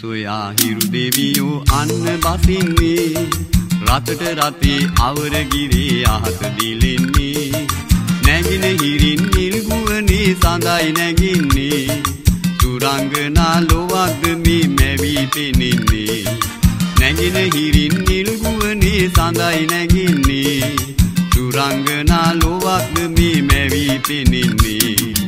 සොයා හිරු දෙවියෝ අන්න බසින්නේ. රතට රතේ අවරගිරේ අහත දිලෙන්නේ. නැගින හිරින් නිල්ගුවනේ සඳයි නැගින්නේ. සුරංගනා ලොවක්ද මේ මැවී පෙනෙන්නේ. නැගින හිරින් නිල්ගුවනේ සඳයි නැගින්නේ. සුරංගනා ලොවක්ද මේ මැවී පෙනෙන්නේ.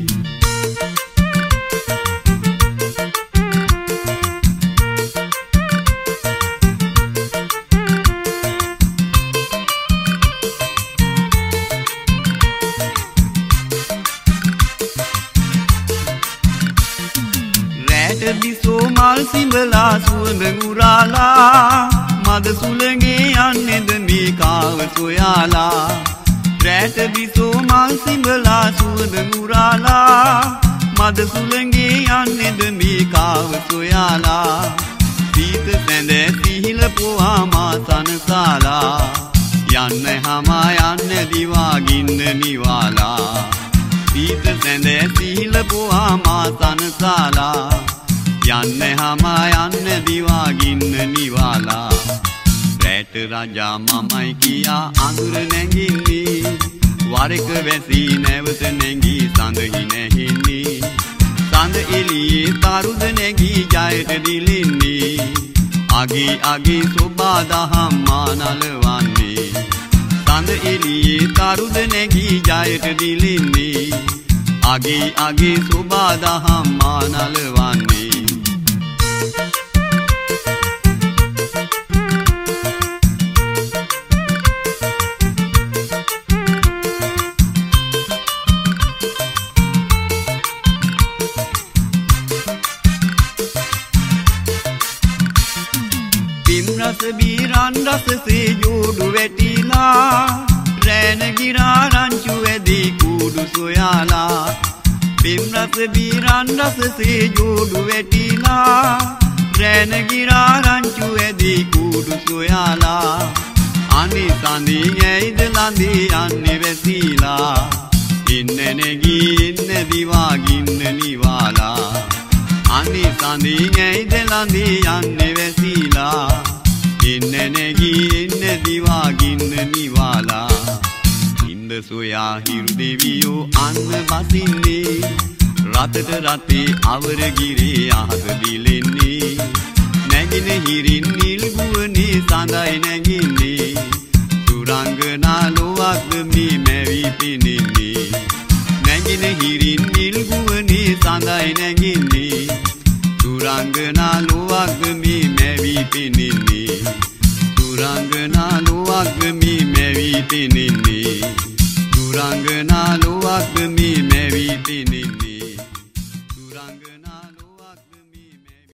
රැට බිසෝ මල් සිඹලා සුවඳ ගුරාලා මද සුළගේ යන්නේද මේ කාව සොයාලා. රැට බිසෝ මල් සිඹලා සුවඳ ගුරාලා මද සුළගේ යන්නේද මේ කාව සොයාලා. සීත සැඳ සිහිල පොවා මා සනසාලා. යන්න හමා යන්න දිවා ගින්න නිවාලා. සීත සැඳ සිහිල පොවා මා සනසාලා. යන්න හමා යන්න දිවා ගින්න නිවාලා. රැට රජා මමයි කියා අඳුර නැගින්නේ. වරක වැසී නැවත නැගී සඳහි නැහෙන්නේ. සඳ එළියේ තරුද නැගී ජයට දිලින්නේ. අගේ අගේ සොබා දහම් මානලවන්නේ. සඳ එළියේ තරුද නැගී ජයට දිලින්නේ. අගේ අගේ සොබා දහම් මානලවන්නේ. රස බීරන් රසසේ ජෝඩු වැටිලා රෑන ගිරාරංචු ඇදී කූඩු සොයාලා පෙම් රස බීරන් රසසේ ජෝඩු වැටිලා රෑන ගිරාරංචු ඇදී කූඩු සොයාලා අනේ සඳී ඇයිද ලඳේ යන්නේ වැසීලා ඉන්න නැගී ඉන්න දිවා ගින්න නිවාලා අනේ සඳී ඇයිද ලඳේ යන්නේ වැසීලා ඉන්න නැගී එන්න දිවා ගින්න නිවාලා. ඉන්ද සොයා හිරු දෙවියෝ අන්න බසින්නේ. රතට රතේ අවරගිරේ අහස දිලෙන්නේ නැගින හිරින් නිල්ගුවනේ සඳයි නැගින්නේ. සුරංගනා ලොවක්ද මේ මැවී පෙනෙන්නේ. නැගින හිරින් නිල්ගුවනේ සඳයි නැගින්නේ. සුරංගනා Fatmi Mevlini